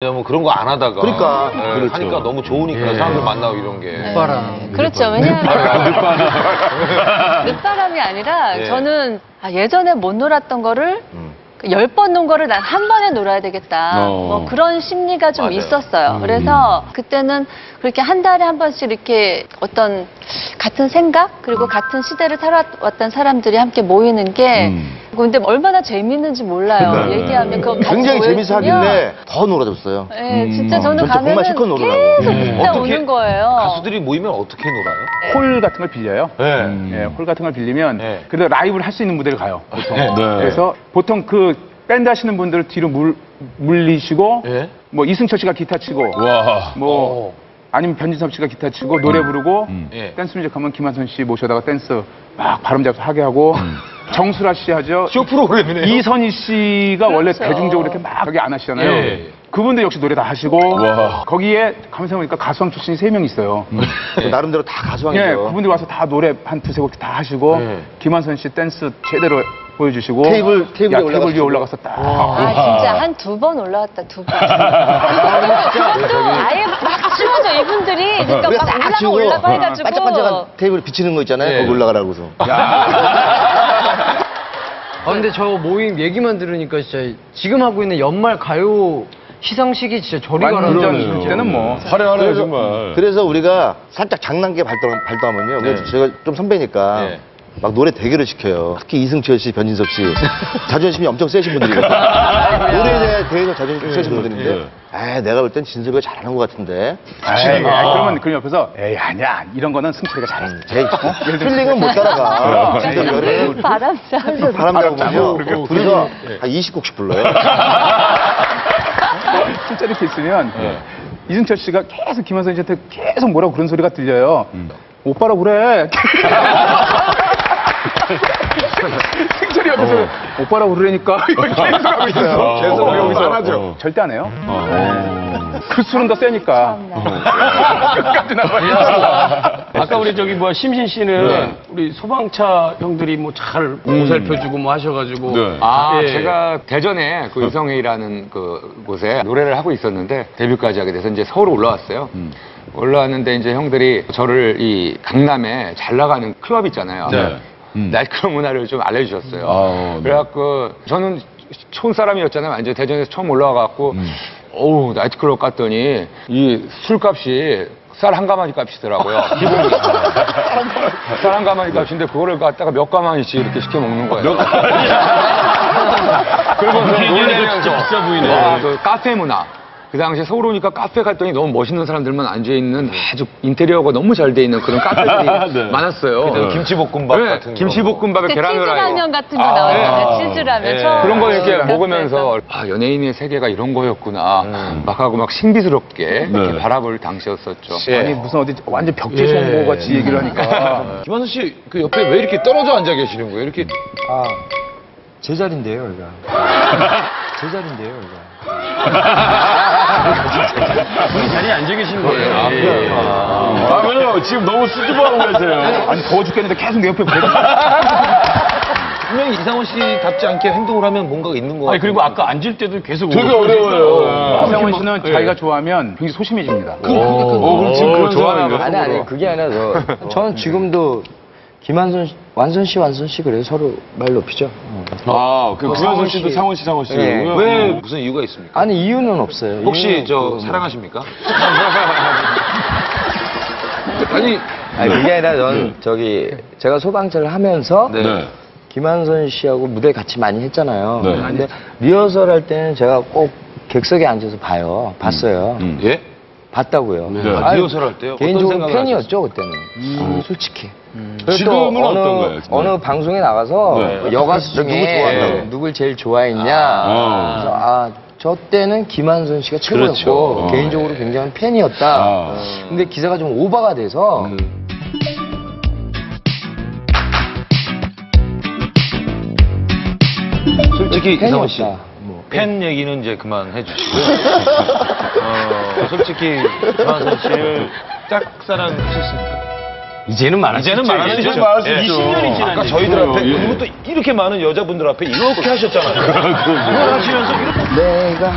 왜냐면 그런 거 안 하다가 그러니까. 예, 그렇죠. 하니까 너무 좋으니까 사람들 만나고 이런 게 늦바람. 그렇죠. 왜냐하면 늦바람이 아니라 예. 저는 아, 예전에 못 놀았던 거를 음. 열번 논 거를 난 한 번에 놀아야 되겠다. 어. 뭐 그런 심리가 좀 맞아요. 있었어요. 그래서 그때는 그렇게 한 달에 한 번씩 이렇게 어떤 같은 생각 그리고 같은 시대를 살아왔던 사람들이 함께 모이는 게 음. 근데 얼마나 재밌는지 몰라요. 그러니까요. 얘기하면 그거 같이 굉장히 재밌어 모였으면 하길래 더 놀아줬어요. 예, 음. 진짜 저는 진짜 가면은 정말 실컷 놀으라고. 계속 예. 진짜 어떻게 오는 거예요. 가수들이 모이면 어떻게 놀아요? 홀 같은 걸 빌려요. 네. 음. 예, 홀 같은 걸 빌리면 네. 그래도 라이브를 할 수 있는 무대를 가요. 보통. 네. 네. 그래서 보통 그 밴드 하시는 분들을 뒤로 물, 물리시고 예? 뭐 이승철 씨가 기타 치고 와. 뭐 아니면 변진섭 씨가 기타 치고 노래 부르고 음. 예. 댄스 뮤직 하면 김완선 씨 모셔다가 댄스 막 발음 잡수 하게 하고 정수라 씨 하죠. 쇼 프로그램이네요. 이선희 씨가 원래 그렇죠. 대중적으로 이렇게 막 여기 안 하시잖아요. 예. 그분들 역시 노래 다 하시고 와. 거기에 생각해보니까 가수왕 출신이 세 명 있어요. 그 나름대로 다 예, 가수왕이죠. 그분들이 와서 다 노래 한 두세 곡 다 하시고 네. 김완선 씨 댄스 제대로 보여주시고 테이블, 테이블에 야, 테이블 위에. 올라가서 딱 아 진짜 한 두 번 올라왔다 두 번. 그것도 아예 막 치워져 이분들이 그러니까 우리가 막싹 올라가 치우고 올라가 해가지고 반짝반짝한 테이블 비치는 거 있잖아요. 예. 거기 올라가라고서. 아 근데 저 모임 얘기만 들으니까 진짜 지금 하고 있는 연말 가요 시상식이 진짜 저리 가는 완전 그러네요. 그때는 뭐 화려하네요, 정말. 그래서 우리가 살짝 장난기 발동, 발동하면요. 네. 제가 좀 선배니까 네. 막 노래 대결을 시켜요. 특히 이승철 씨, 변진섭 씨. 자존심이 엄청 세신 분들이거든요. 노래에 대 해서 자존심 세신 분들인데, 아 내가 볼 땐 진섭이가 잘하는 것 같은데. 에이, 에이, 그러면 그 옆에서 에이 아니야 이런 거는 승철이가 잘했어. 제 필링은 못 따라가. 진짜 노래를 바람잡이. 바람 잡으면요. 둘이서 한 20곡씩 불러요. 진짜 이렇게 있으면 이승철 씨가 계속 김한선 씨한테 계속 뭐라고 그런 소리가 들려요. 오빠라고 그래. 승철이 옆에서 오빠라고 그러니까 이렇게 계속 하고 있어요. 계속 어, 여기서 안 하죠. 절대 안 해요. 어. 그 술은 더 세니까. 끝까지 나가요. 아까 우리 저기 뭐 심신 씨는 우리 소방차 형들이 뭐 잘 보살펴주고 뭐 하셔가지고 네. 아, 예. 제가 대전에 그 의성회라는 그 곳에 노래를 하고 있었는데 데뷔까지 하게 돼서 이제 서울 올라왔어요. 올라왔는데 이제 형들이 저를 이 강남에 잘 나가는 클럽 있잖아요. 네. 음. 나이트클럽 문화를 좀 알려주셨어요. 아, 네. 그래갖고 저는 촌 사람이었잖아요. 완전 대전에서 처음 올라와갖고 음. 어우 나이트클럽 갔더니 이 술값이 쌀 한 가마니 값이더라고요. 기본 쌀한 가마니 값인데 그거를 갖다가 몇 가마니씩 이렇게 시켜 먹는 거예요. 그러면서 놀래면서. 와, 그 카페 문화. 그 당시에 서울 오니까 카페 갔더니 너무 멋있는 사람들만 앉아있는 아주 인테리어가 너무 잘 돼 있는 그런 카페들이 네. 많았어요. 그때는 김치볶음밥 네, 같은 거. 김치볶음밥에 그 계란 후라이. 치즈라면 같은 거 아, 나오잖아요. 네. 치즈라면. 예. 처음 그런 거 이렇게 카페에서. 먹으면서 아 연예인의 세계가 이런 거였구나 음. 막 하고 막 신비스럽게 이렇게 네. 바라볼 당시였었죠. 예. 아니 무슨 어디 완전 벽제 송고 같이 얘기를 하니까. 김한선 씨그 옆에 왜 이렇게 떨어져 앉아 계시는 거예요? 이렇게 아 제 자리인데요 여기가 제 자리인데요 여기가 본인 자리에 앉아 계신 거예요. 아, 예. 아, 왜냐면 지금 너무 수줍어하고 계세요. 아니 더워 죽겠는데 계속 내 옆에 배 분명히 이상원 씨답지 않게 행동을 하면 뭔가가 있는 거 아니 그리고 아까 앉을 때도 계속 되게 어려워요. 이상원 씨는 자기가 좋아하면 굉장히 소심해집니다. 어, 그럼 지금 그런 좋아하는 상황이에요. 아니 아니 그게 아니라 저 저는 지금도 김한선 씨, 완선 씨 완선 씨 그래요 서로 말 높이죠. 아, 그 구현선 상원 씨도 씨. 상원 씨, 상원 씨. 네. 왜 무슨 이유가 있습니까? 아니 이유는 없어요. 혹시 이유는 저 뭐- 사랑하십니까? 아니 아니 그게 아니라 전 저기 제가 소방차를 하면서 네. 네. 김한선 씨하고 무대 같이 많이 했잖아요. 네. 근데 리허설 할 때는 제가 꼭 객석에 앉아서 봐요. 봤어요. 음. 예? 봤다고요. 네. 아, 리허설 할 때요? 어떤 개인적으로 생각을 팬이었죠 그때는. 음, 솔직히. 그리고 지금은 또 어떤 어느, 거예요? 어느 방송에 나가서 네. 여가수 중에 누구 좋아한다고? 누굴 제일 좋아했냐. 아. 그래서 아, 저 때는 김한선 씨가 최고였고 그렇죠. 개인적으로 굉장한 팬이었다. 아. 근데 기사가 좀 오바가 돼서 솔직히 이상원 씨. 팬 얘기는 이제 그만 해 주시고요. 어, 솔직히 김한선 씨를 짝사랑하셨습니까? 이제는 수 이제는 있죠. 말할 수 이제 있죠. 말할 수 예. 있죠. 20년이 지난 아까 얘기. 저희들 앞에 예. 그리고 또 이렇게 많은 여자분들 앞에 이렇게 하셨잖아요. 그걸 하시면서 이렇게 내가